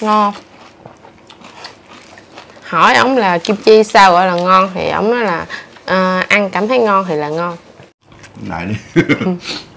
ngon. Hỏi ổng là kim chi sao gọi là ngon thì ổng nói là uh, ăn cảm thấy ngon thì là ngon. Lại đi.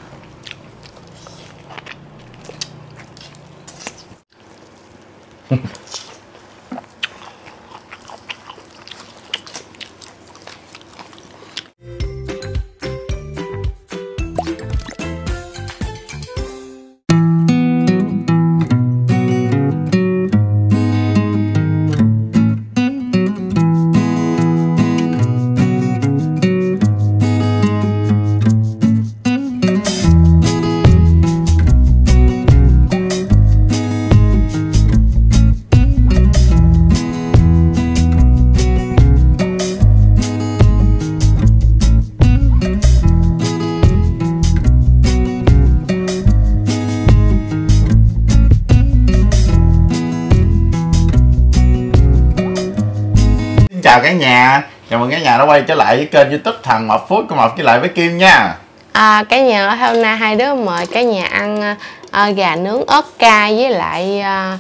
nhà. Chào mừng cả nhà đã quay trở lại với kênh youtube Thằng Mập Phước của Mập với lại với Kim nha. À, cả nhà hôm nay hai đứa mời cả nhà ăn ờ, gà nướng ớt cay với lại ờ,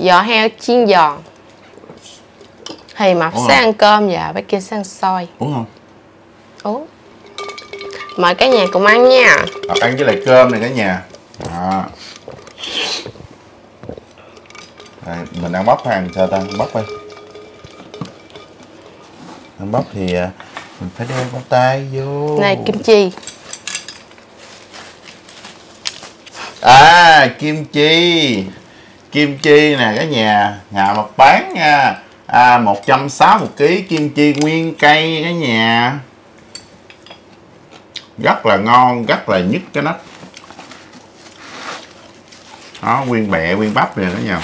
giò heo chiên giòn. Thì mập sẽ ăn cơm và bé kia sẽ ăn xôi. Uống không? uống mời cả nhà cùng ăn nha. Mập ăn với lại cơm này cả nhà. Đó. Đây, Mình ăn bắp ăn sao ta? Bắp đi Ăn bắp thì à, mình phải đeo bao tay vô. Này kim chi. À kim chi. Kim chi nè cả nhà Nhà Mập bán nha. À, 160 một ký kim chi nguyên cây cả nhà. Rất là ngon Rất là nhức cái nách. Đó nguyên bẹ nguyên bắp nè cả nhà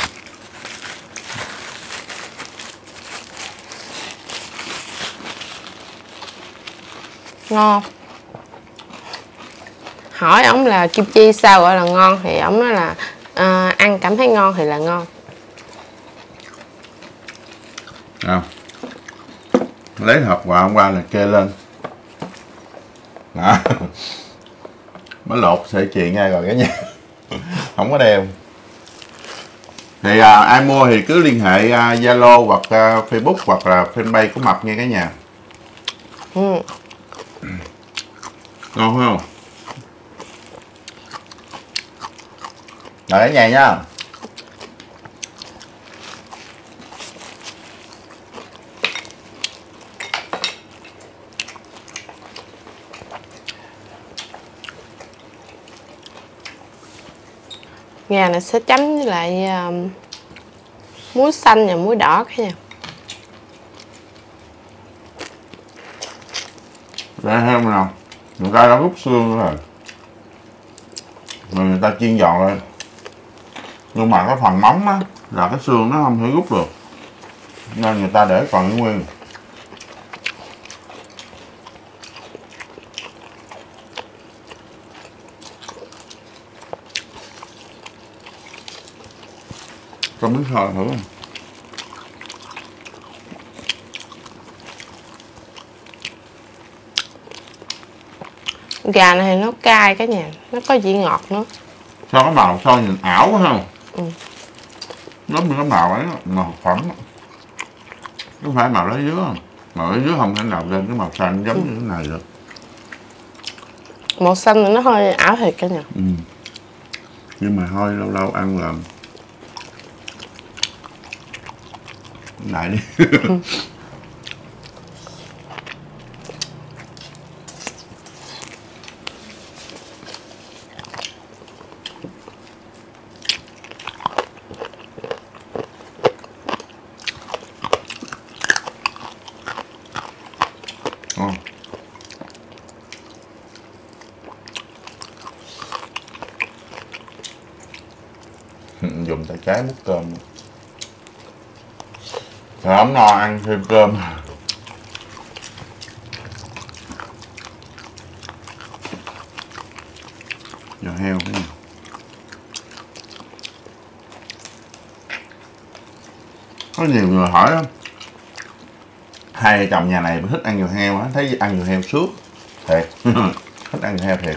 ngon. Hỏi ổng là kim chi sao gọi là ngon thì ổng nói là ờ, ăn cảm thấy ngon thì là ngon. À. lấy hộp quà hôm qua là kê lên. Đó mới lột sợi chuyền ngay rồi cả nhà. Không có đeo. Thì à, ai mua thì cứ liên hệ à, zalo hoặc à, facebook hoặc là fanpage của mập nha cả nhà. Ừ. ngon phải không? Rồi cả nhà nha. Gà này sẽ chấm với lại um, muối xanh và muối đỏ cả nhà ra thêm nào người ta đã rút xương rồi rồi người ta chiên giòn lên. Nhưng mà cái phần móng á, là cái xương nó không thể rút được. Nên người ta để còn nguyên. Cho miếng sò thử không? Gà này nó cay cả nhà nó có vị ngọt nữa. Sao cái màu sao nhìn ảo quá không Ừ. giống như cái màu ấy màu phẩm. Không phải màu lá dứa. Không màu lá dứa không thể nào lên cái màu xanh giống như cái này được. Màu xanh thì nó hơi ảo thiệt cả nhà. Ừ. nhưng mà thôi lâu lâu ăn là lại đi Ngon. dùng tay trái múc cơm. Rồi no ăn thêm cơm? Giò heo cái gì có nhiều người hỏi lắm. Hai chồng nhà này thích ăn giò heo á thấy ăn giò heo suốt thiệt. Thích ăn giò heo thiệt.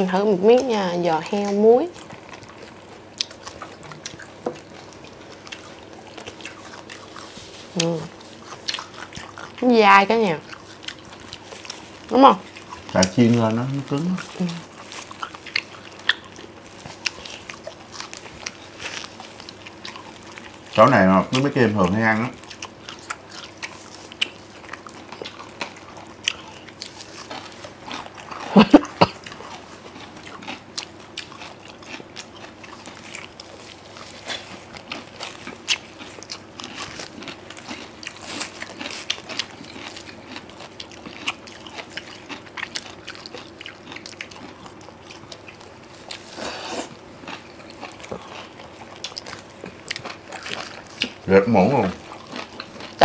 Ăn thử một miếng nha giò heo muối. Ừ. Nó dai cái nha đúng không? Tại chiên lên nó, nó cứng. Chỗ này mà mấy mấy em thường hay ăn á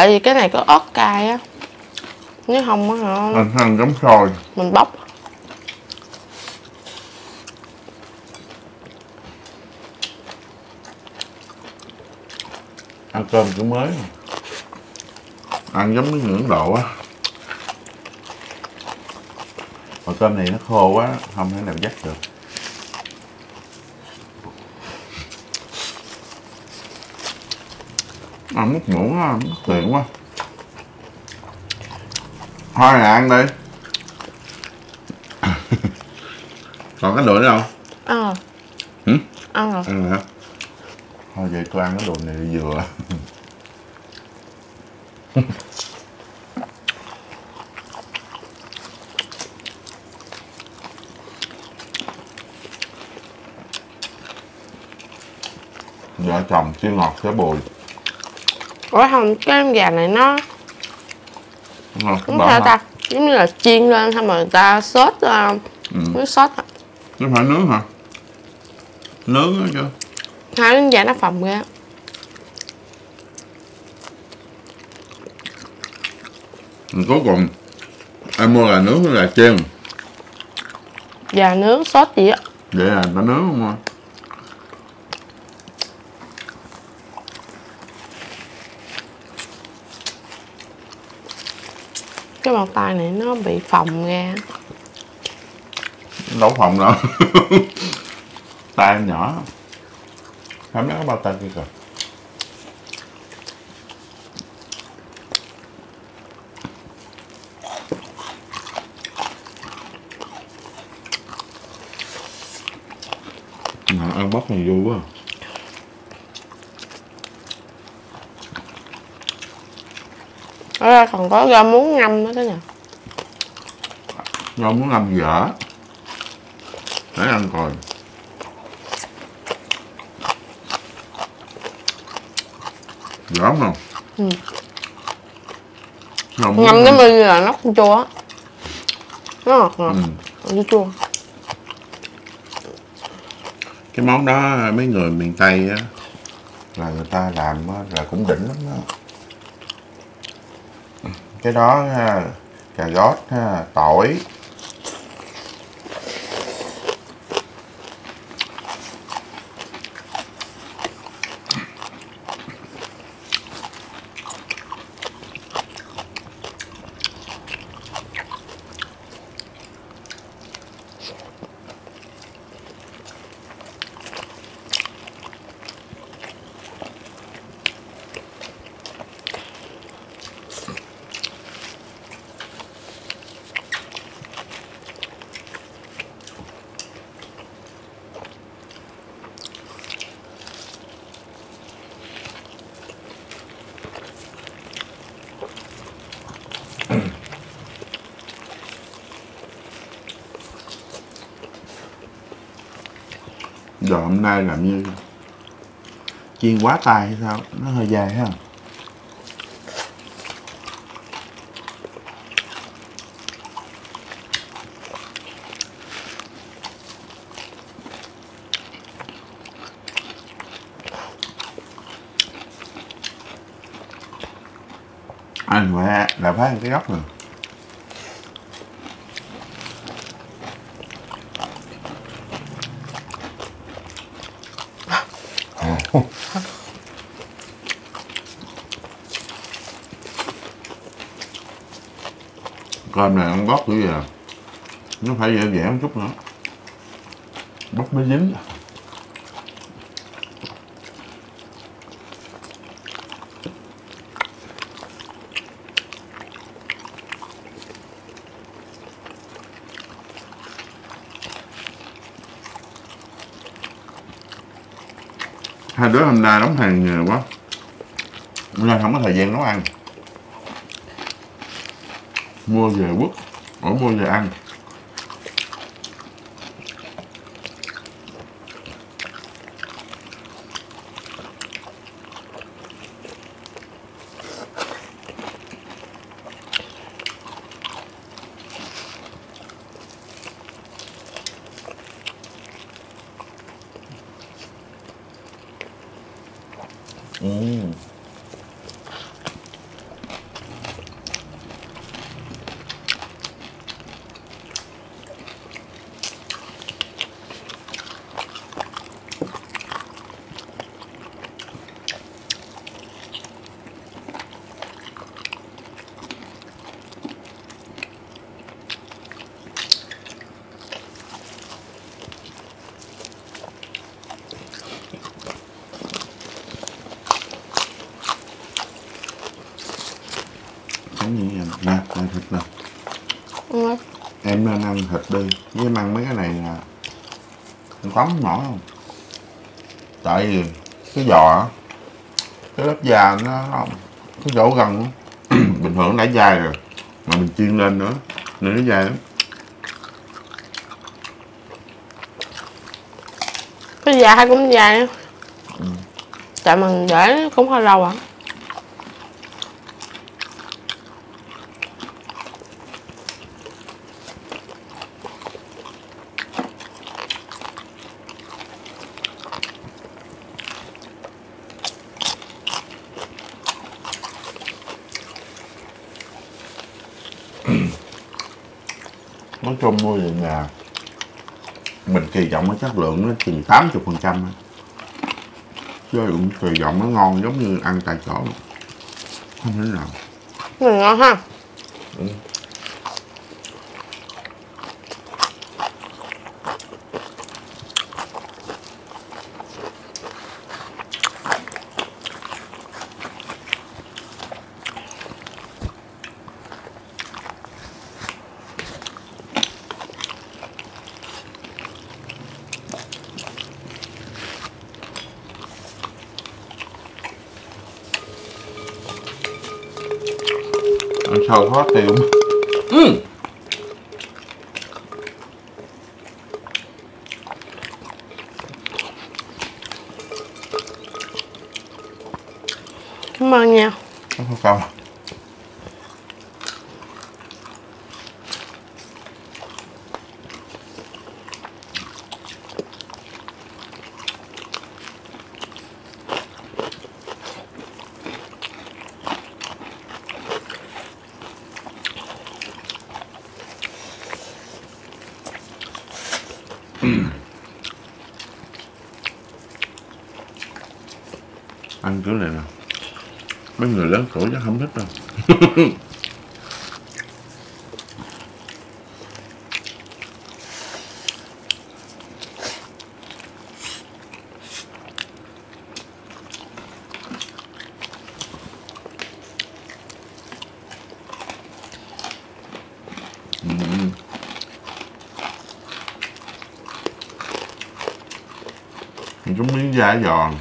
tại vì cái này có ớt cay á. Nếu không á hả? Ăn ăn giống xôi mình bóc. Ăn cơm cũng mới. Ăn giống người Ấn Độ á. Mà cơm này nó khô quá Không thể nào dắt được Ăn muỗng á, múc tiện quá Thôi nè ăn đi Còn cái đồ nữa không? ờ Hử? ăn rồi Ăn rồi? Thôi vậy tôi ăn cái đồ này vừa Vợ chồng chưa ngọt sẽ bùi ủa không cái em gà này nó Ngọt bảo sao hả? ta giống như là chiên lên xong rồi người ta sốt uh, Ừ. nước sốt á. Nó phải nướng hả? Nướng á chứ hai miếng da nó phồng ra Cuối cùng Em mua là nướng hay là chiên và nướng sốt gì á Vậy là nó nướng không ạ? Cái bàn tay này nó bị phồng ra. Đâu phòng đâu. Tay em nhỏ. Không biết có bao tay kia kìa. Ăn bắp này vui quá. Ở đây còn có rau muống ngâm nữa đó nè Rau muốn ngâm dở. Để ăn coi. Dở không? Ừ. Muống ngâm giống như là nó không chua á. Nó ngọt ngọt Ừ. chua chua. Cái món đó mấy người miền tây á là người ta làm á, là cũng đỉnh lắm đó cái đó ha, cà rốt ha, tỏi. Giờ hôm nay làm như chiên quá tay hay sao? Nó hơi dài ha. Anh phải là phải ăn cái góc rồi. Cơm này ăn bóc dữ vậy à? nó phải dễ dẻ một chút nữa. Bóc mới dính. Hai đứa hôm nay đóng hàng nhiều quá. Hôm nay không có thời gian nấu ăn mua về quất ở mua về ăn Ừ. Giống như em nè, đây thịt nè Ừ. em nên ăn thịt đi. Với ăn mấy cái này là không tắm nổi không? Tại vì cái giò á cái lớp da nó cái chỗ gần bình thường nó đã dai rồi mà mình chiên lên nữa nên nó dai lắm. Cái dài cũng dài nữa tại mình để cũng hơi lâu à tôm nuôi mua về nhà mình kỳ vọng cái chất lượng nó chừng 80 phần trăm chứ cũng kỳ vọng nó ngon giống như ăn tại chỗ. Không thể nào. Mình ngon ha. Ăn sâu khó tiêu ừ. cảm ơn nha không có câu ăn kiểu này nè mấy người lớn tuổi chắc không thích đâu Ừm. Miếng da giòn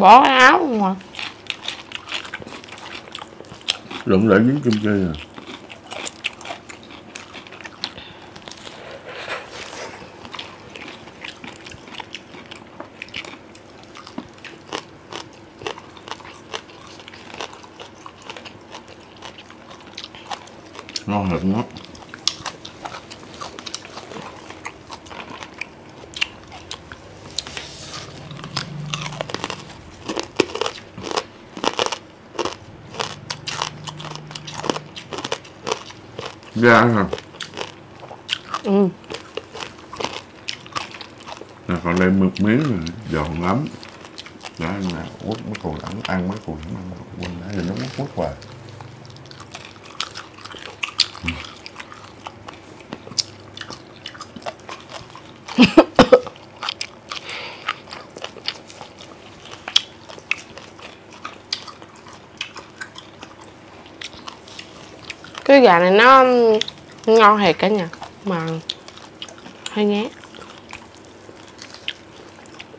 bỏ áo mà lộn lại miếng kim chi à. Ngon thật lắm nó ra hả ừ. nè còn đây mực miếng rồi giòn lắm. Đó là quất mấy cù ăn ăn mấy cù lắm ăn quên nãy giờ nó quất quất hoài cái gà này nó ngon thiệt cả nhà, mà hơi ngán.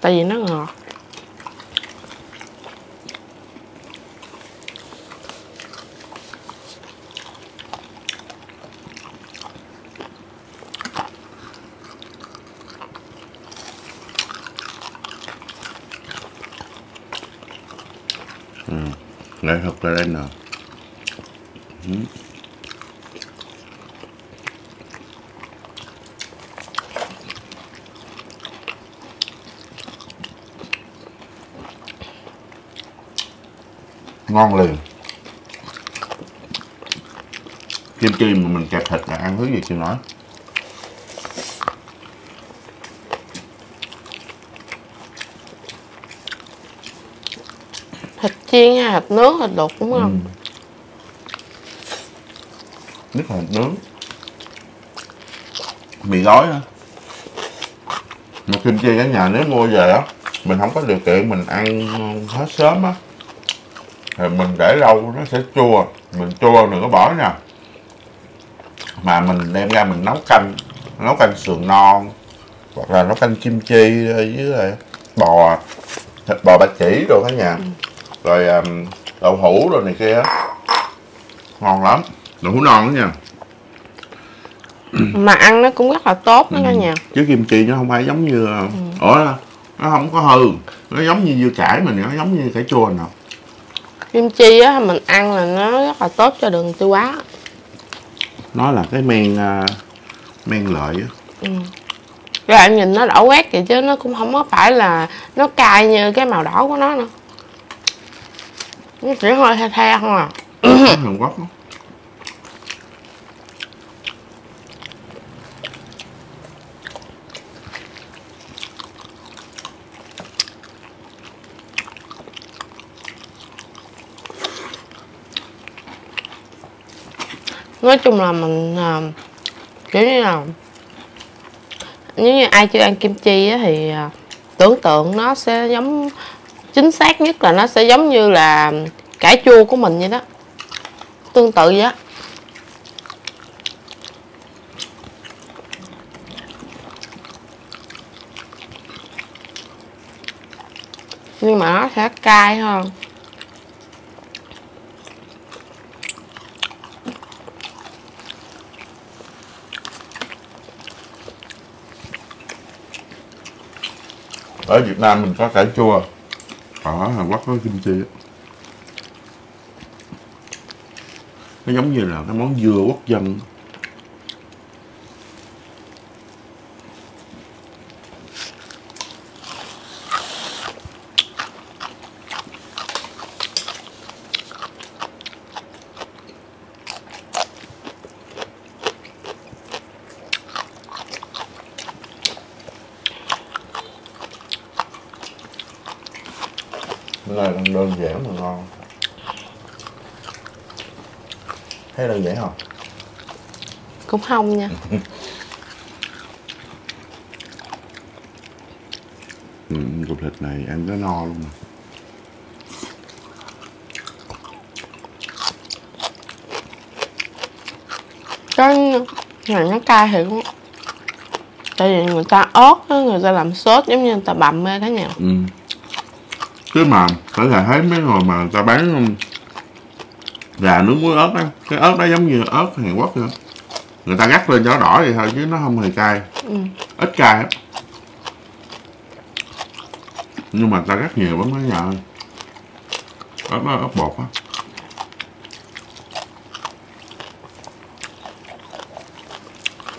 Tại vì nó ngọt. Nghệ thuật là đây nè. Ngon liền. Kim chi mà mình kẹp thịt là ăn thứ gì chưa nói thịt chiên hay thịt nướng thịt luộc đúng không? Ừ. nhất là thịt nướng. Mì gói á mà kim chi ở nhà nếu mua về á mình không có điều kiện mình ăn hết sớm á thì mình để lâu nó sẽ chua. Mình chua đừng có bỏ nha. Mà mình đem ra mình nấu canh nấu canh sườn non hoặc là nấu canh kim chi với lại bò thịt bò ba chỉ đồ cả nhà. Rồi um, đậu hũ rồi này kia. Ngon lắm. Đậu hũ non đó nha. Mà ăn nó cũng rất là tốt đó cả nhà. Chứ kim chi nó không phải giống như ừ. ủa nó không có hư. Nó giống như dưa cải mình nó giống như cải chua nào kim chi á mình ăn là nó rất là tốt cho đường tiêu hóa. Nó là cái men à, men lợi á. Rồi em nhìn nó đỏ quét vậy chứ nó cũng không có phải là nó cay như cái màu đỏ của nó nữa. Nó chỉ hơi the the không à. Hàn Quốc nói chung là mình à, kiểu như là nếu như ai chưa ăn kim chi á, thì à, tưởng tượng nó sẽ giống chính xác nhất là nó sẽ giống như là cải chua của mình vậy đó. Tương tự vậy á. Nhưng mà nó sẽ cay hơn ở Việt Nam mình có cải chua. Ở Hàn Quốc có kim chi nó giống như là cái món dưa quốc dân. Là đơn giản mà ngon. Thấy đơn giản không? Cũng không nha. Ừ, cục thịt này ăn có no luôn. Cái này nó cay luôn á. tại vì người ta ớt á, người ta làm sốt giống như người ta bằm ra cả nhà ừ. chứ mà phải là thấy mấy người mà người ta bán um, gà nướng muối ớt á. Cái ớt đó giống như ớt Hàn Quốc vậy người ta gắt lên cho đỏ vậy thôi chứ nó không hề cay. Ừ. ít cay á nhưng mà ta gắt nhiều lắm đó nhà ơi. Ớt đó ớt bột á.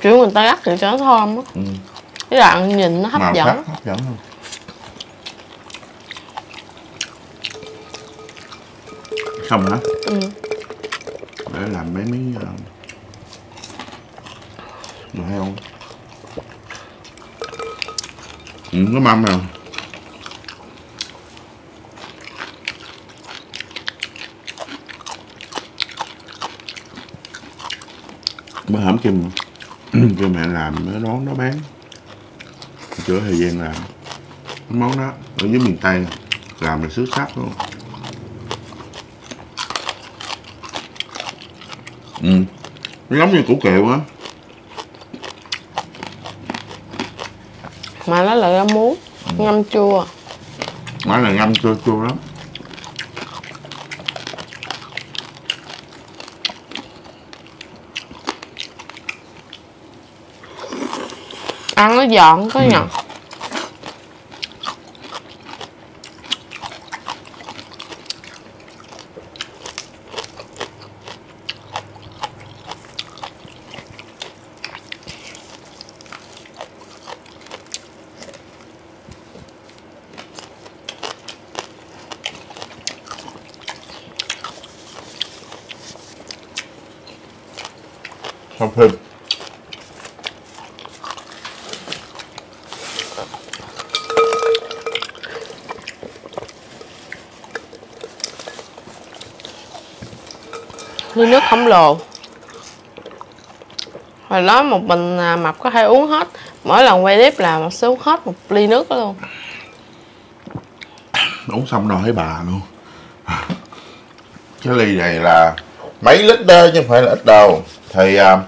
Kiểu người ta gắt thì cho nó thơm á. Ừ. cái ăn nhìn nó hấp màu dẫn. hấp dẫn luôn xong hả? Ừ. để làm mấy miếng uh, đồ heo ừ, nó mâm nè. Bữa hổm kêu kêu mẹ làm cái món đó bán. Chưa có thời gian làm. Cái món đó ở dưới miền tây làm là xứ sắc luôn ừ nó giống như củ kiệu á. Mà nó là rau muống ngâm chua. Nó là ngâm chua chua lắm. Ăn nó giòn có nhở xong thêm. Ly nước khổng lồ. Hồi đó một mình à, mập có thể uống hết. Mỗi lần quay clip là một sẽ uống hết một ly nước đó luôn. Uống xong rồi thấy bà luôn. Cái ly này là mấy lít đó chứ không phải là ít đâu. Thì à,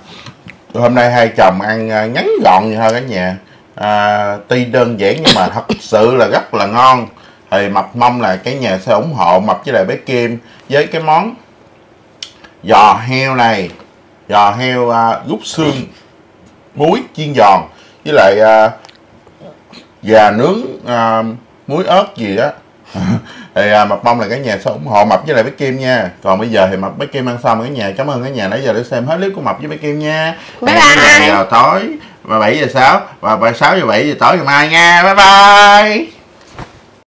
hôm nay hai chồng ăn à, ngắn gọn vậy thôi cả nhà. À, tuy đơn giản nhưng mà thật sự là rất là ngon. Thì mập mong là cái nhà sẽ ủng hộ mập với lại bé kim với cái món giò heo này. Giò heo à, rút xương muối chiên giòn với lại à, gà nướng à, muối ớt gì đó. thì à, mập mong là cả nhà sẽ ủng hộ mập với lại bé kim nha. Còn bây giờ thì mập bé kim ăn xong cả nhà cảm ơn cả nhà nãy giờ đã xem hết clip của mập với bé kim nha. Bye bye. vào tối và 7 giờ sáng và 6 giờ 7 giờ tối ngày mai nha. Bye bye